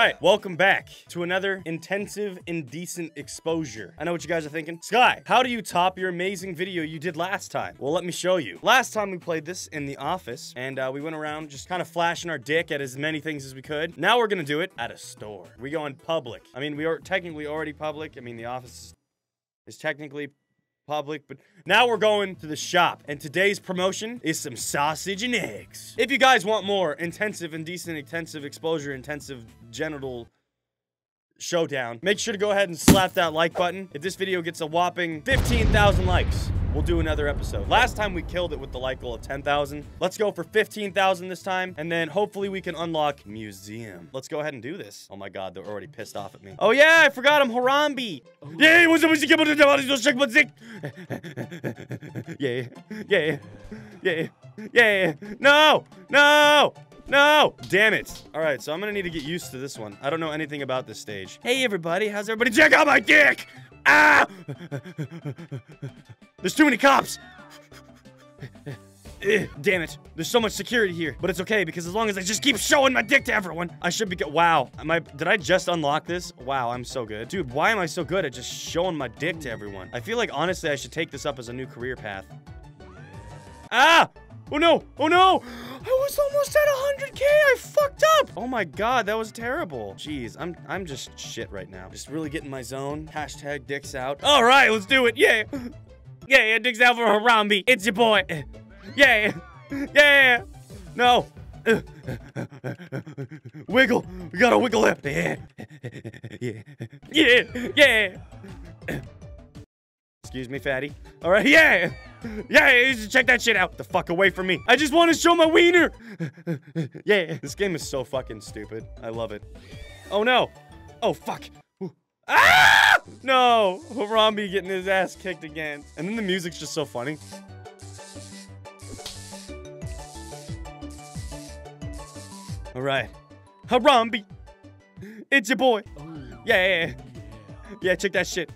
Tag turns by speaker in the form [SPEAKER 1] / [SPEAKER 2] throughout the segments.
[SPEAKER 1] right, welcome back to another intensive, indecent exposure. I know what you guys are thinking. Sky, how do you top your amazing video you did last time? Well, let me show you. Last time we played this in the office, and uh, we went around just kind of flashing our dick at as many things as we could. Now we're gonna do it at a store. We go in public. I mean, we are technically already public. I mean, the office is technically public, but now we're going to the shop. And today's promotion is some sausage and eggs. If you guys want more intensive, and decent intensive exposure, intensive genital showdown, make sure to go ahead and slap that like button. If this video gets a whopping 15,000 likes, we'll do another episode. Last time we killed it with the like goal of 10,000. Let's go for 15,000 this time, and then hopefully we can unlock museum. Let's go ahead and do this. Oh my god, they're already pissed off at me. Oh yeah, I forgot I'm Harambe. Yeah, what's up? Yeah, yeah, yeah, yeah. No, no. No! Damn it. All right, so I'm gonna need to get used to this one. I don't know anything about this stage. Hey, everybody. How's everybody? Check out my dick! Ah! There's too many cops! Eh, damn it. There's so much security here. But it's okay, because as long as I just keep showing my dick to everyone, I should be. Wow. Am I- Did I just unlock this? Wow, I'm so good. Dude, why am I so good at just showing my dick to everyone? I feel like, honestly, I should take this up as a new career path. Ah! Oh no! Oh no! I was almost at 100k! I fucked up! Oh my god, that was terrible. Jeez, I'm I'm just shit right now. Just really getting my zone. Hashtag dicks out. Alright, let's do it! Yeah! Yeah, yeah, dicks out for Harambe. It's your boy. Yeah! Yeah! No! wiggle! We gotta wiggle it! Yeah! Yeah! Yeah! Yeah! Excuse me, fatty. All right, yeah, yeah, you should check that shit out. The fuck away from me. I just want to show my wiener. yeah, this game is so fucking stupid. I love it. Oh no. Oh fuck. Ah! No, Harambe getting his ass kicked again. And then the music's just so funny. All right, Harambe, it's your boy. Yeah, yeah, check that shit.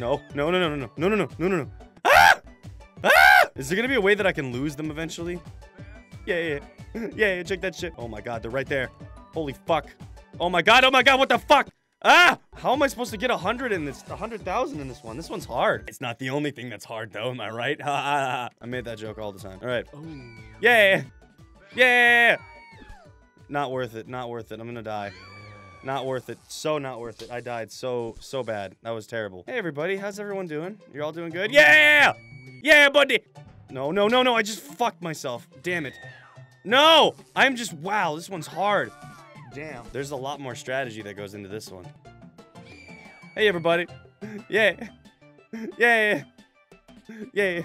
[SPEAKER 1] No, no, no, no, no, no, no, no, no, no, no. Ah! Ah! Is there gonna be a way that I can lose them eventually? Yeah, yeah, yeah, yeah, check that shit. Oh my god, they're right there. Holy fuck. Oh my god, oh my god, what the fuck? Ah! How am I supposed to get a hundred in this, a hundred thousand in this one? This one's hard. It's not the only thing that's hard though, am I right? Ha ha ha. I made that joke all the time. All right. Yeah, yeah. Not worth it, not worth it. I'm gonna die. Not worth it. So not worth it. I died so, so bad. That was terrible. Hey, everybody. How's everyone doing? You're all doing good? Yeah! Yeah, buddy! No, no, no, no. I just fucked myself. Damn it. No! I'm just... Wow, this one's hard. Damn. There's a lot more strategy that goes into this one. Hey, everybody. Yeah. Yeah. Yeah.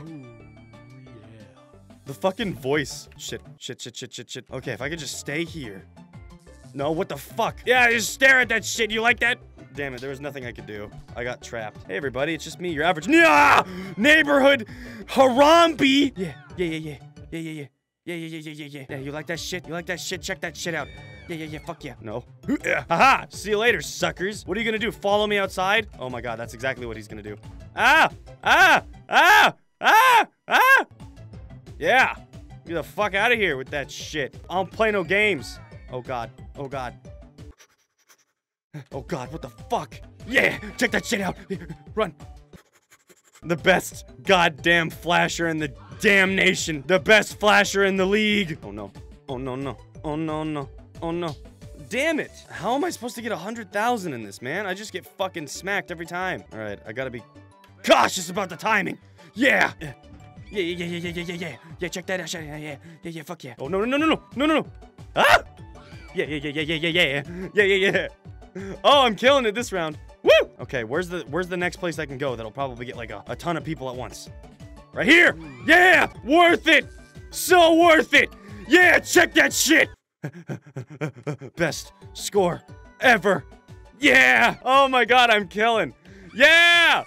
[SPEAKER 1] The fucking voice. Shit, shit, shit, shit, shit, shit. Okay, if I could just stay here. No, what the fuck? Yeah, just stare at that shit. You like that? Damn it, there was nothing I could do. I got trapped. Hey, everybody, it's just me, your average nah! neighborhood Harambe. Yeah, yeah, yeah, yeah, yeah, yeah, yeah. Yeah, yeah, yeah, yeah, yeah, yeah. Yeah, you like that shit? You like that shit? Check that shit out. Yeah, yeah, yeah, fuck yeah. No. Haha! See you later, suckers. What are you gonna do? Follow me outside? Oh my god, that's exactly what he's gonna do. Ah! Ah! Ah! Ah! Ah! Yeah! Get the fuck out of here with that shit. I don't play no games. Oh god. Oh god. Oh god, what the fuck? Yeah! Check that shit out! Run! The best goddamn flasher in the damn nation. The best flasher in the league. Oh no. Oh no no. Oh no no. Oh no. Damn it! How am I supposed to get a hundred thousand in this, man? I just get fucking smacked every time. Alright, I gotta be cautious about the timing. Yeah! Yeah, yeah, yeah, yeah, yeah, yeah, yeah. Yeah, check that out. Yeah, yeah, yeah, yeah, fuck yeah. Oh no no no no no no no no. Ah! Yeah, yeah, yeah, yeah, yeah, yeah, yeah, yeah, yeah. Oh, I'm killing it this round. Woo! Okay, where's the where's the next place I can go that'll probably get like a, a ton of people at once? Right here! Yeah! Worth it! So worth it! Yeah, check that shit! Best score ever. Yeah! Oh my god, I'm killing. Yeah!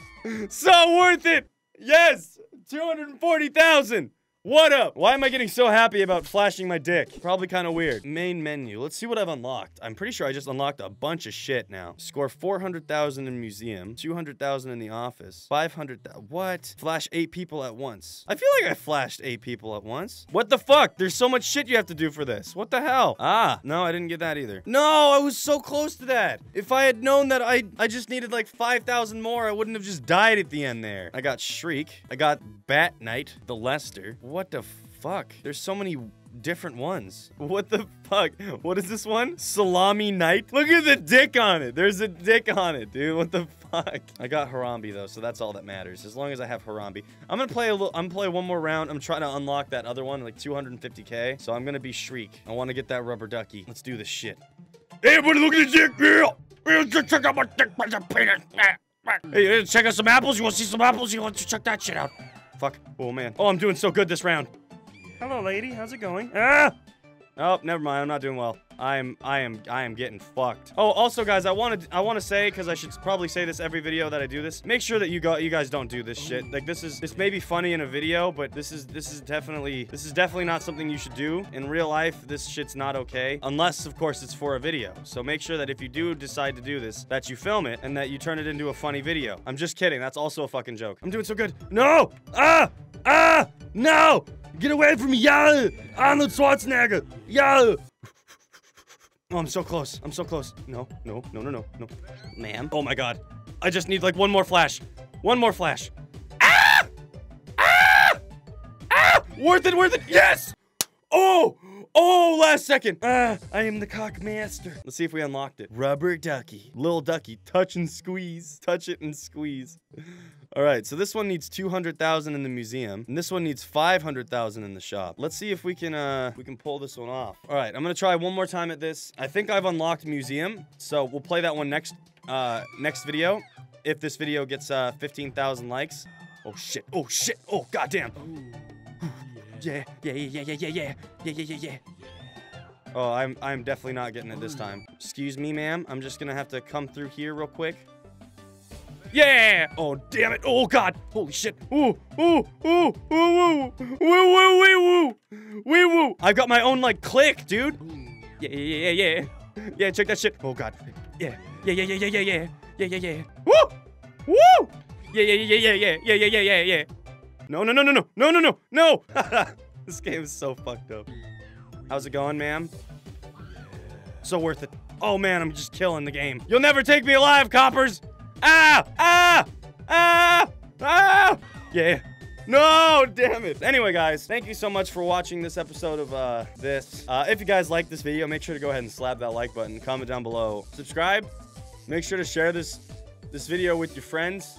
[SPEAKER 1] So worth it! Yes! 240,000! What up? Why am I getting so happy about flashing my dick? Probably kind of weird. Main menu. Let's see what I've unlocked. I'm pretty sure I just unlocked a bunch of shit now. Score 400,000 in museum, 200,000 in the office, 500,000. What? Flash eight people at once. I feel like I flashed eight people at once. What the fuck? There's so much shit you have to do for this. What the hell? Ah, no, I didn't get that either. No, I was so close to that. If I had known that I, I just needed like 5,000 more, I wouldn't have just died at the end there. I got Shrek. I got Bat Knight, the Lester. What the fuck? There's so many different ones. What the fuck? What is this one? Salami Knight? Look at the dick on it. There's a dick on it, dude. What the fuck? I got Harambe though, so that's all that matters. As long as I have Harambe. I'm gonna play a little I'm gonna play one more round. I'm trying to unlock that other one, like 250k. So I'm gonna be Shrek. I wanna get that rubber ducky. Let's do this shit. Hey, everybody look at the dick, girl! Check out my dick, my penis. Hey, check out some apples. You want to see some apples? You want to check that shit out? Fuck. Oh, man. Oh, I'm doing so good this round. Hello, lady. How's it going? Ah! Oh, never mind. I'm not doing well. I am, I am, I am getting fucked. Oh, also, guys, I wanted, I want to say, because I should probably say this every video that I do this. Make sure that you got, you guys don't do this shit. Like, this is, this may be funny in a video, but this is, this is definitely, this is definitely not something you should do in real life. This shit's not okay, unless, of course, it's for a video. So make sure that if you do decide to do this, that you film it and that you turn it into a funny video. I'm just kidding. That's also a fucking joke. I'm doing so good. No! Ah! Ah! No! Get away from me, yeah! Arnold Schwarzenegger, yeah! Oh, I'm so close. I'm so close. No, no, no, no, no, no. Ma'am. Oh my god. I just need like one more flash. One more flash. Ah! Ah! Ah! Worth it, worth it. Yes! Oh! Oh, last second. Ah, I am the cock master. Let's see if we unlocked it. Rubber ducky. Little ducky. Touch and squeeze. Touch it and squeeze. All right, so this one needs 200,000 in the museum, and this one needs 500,000 in the shop. Let's see if we can, uh, we can pull this one off. All right, I'm gonna try one more time at this. I think I've unlocked museum, so we'll play that one next, uh, next video. If this video gets, uh, 15,000 likes. Oh, shit. Oh, shit. Oh, goddamn. Yeah, yeah, yeah, yeah, yeah, yeah, yeah, yeah, yeah, yeah. Oh, I'm, I'm definitely not getting it this time. Excuse me, ma'am. I'm just gonna have to come through here real quick. Yeah! Oh, damn it. Oh, God. Holy shit. Ooh, ooh, ooh, ooh, woo, woo, woo, wee, woo, wee, woo. I've got my own, like, clique, dude. Yeah, yeah, yeah, yeah. Yeah, check that shit. Oh, God. Yeah, yeah, yeah, yeah, yeah, yeah, yeah. Yeah, yeah, yeah. Woo! Woo! Yeah, yeah, yeah, yeah, yeah, yeah, yeah, yeah, yeah, yeah. No, no, no, no, no, no, no, no, no! this game is so fucked up. How's it going, ma'am? So worth it. Oh, man, I'm just killing the game. You'll never take me alive, coppers! Ah! Ah! Ah! Ah! Yeah. No, damn it. Anyway, guys, thank you so much for watching this episode of uh, this. Uh, if you guys like this video, make sure to go ahead and slap that like button, comment down below, subscribe. Make sure to share this this video with your friends.